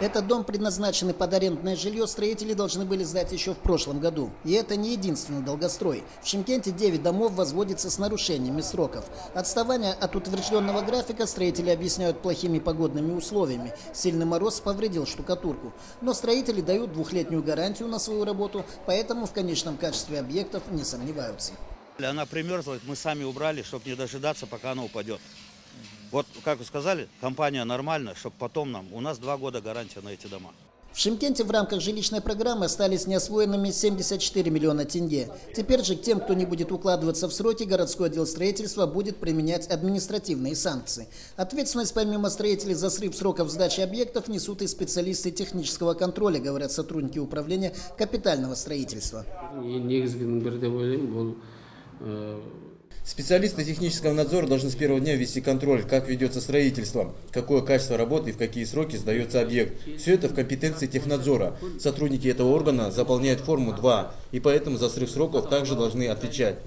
Этот дом, предназначенный под арендное жилье, строители должны были сдать еще в прошлом году. И это не единственный долгострой. В Шимкенте 9 домов возводится с нарушениями сроков. Отставание от утвержденного графика строители объясняют плохими погодными условиями. Сильный мороз повредил штукатурку. Но строители дают двухлетнюю гарантию на свою работу, поэтому в конечном качестве объектов не сомневаются. Она примерзла, мы сами убрали, чтобы не дожидаться, пока она упадет. Вот, как вы сказали, компания нормальная, чтобы потом нам... У нас два года гарантия на эти дома. В Шимкенте в рамках жилищной программы остались неосвоенными 74 миллиона тенге. Теперь же к тем, кто не будет укладываться в сроки, городской отдел строительства будет применять административные санкции. Ответственность помимо строителей за срыв сроков сдачи объектов несут и специалисты технического контроля, говорят сотрудники управления капитального строительства. Специалисты технического надзора должны с первого дня вести контроль, как ведется строительство, какое качество работы и в какие сроки сдается объект. Все это в компетенции технадзора. Сотрудники этого органа заполняют форму 2, и поэтому за срыв сроков также должны отвечать.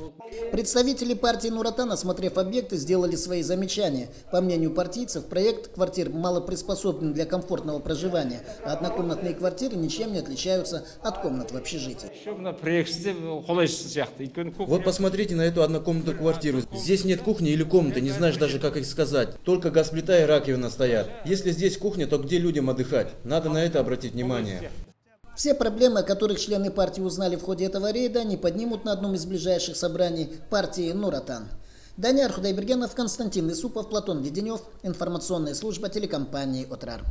Представители партии Нуратан, осмотрев объекты, сделали свои замечания. По мнению партийцев, проект квартир мало приспособлен для комфортного проживания, а однокомнатные квартиры ничем не отличаются от комнат в общежитии. Вот посмотрите на эту однокомнатную квартиру. Здесь нет кухни или комнаты, не знаешь даже, как их сказать. Только газ плита и раковина стоят. Если здесь кухня, то где людям отдыхать? Надо на это обратить внимание. Все проблемы, о которых члены партии узнали в ходе этого рейда, они поднимут на одном из ближайших собраний партии «Нуратан». Даниар Худайбергенов, Константин Исупов, Платон Веденев. Информационная служба телекомпании «Отрар».